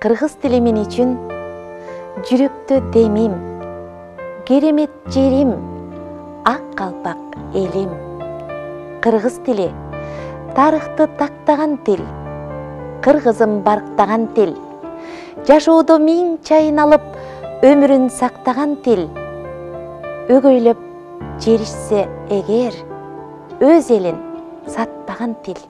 қырғыз тілі мен үчүн жүрөктө демим керемет жерим ак калпак элим. Кыргыз тили тарыхты тактаган тил кыргызым барктаган тил. Жашоодо миң чайын алып өмүрүн сактаган тил. Өгөйлөп жеришсе эгер өз элин сатпаган тил.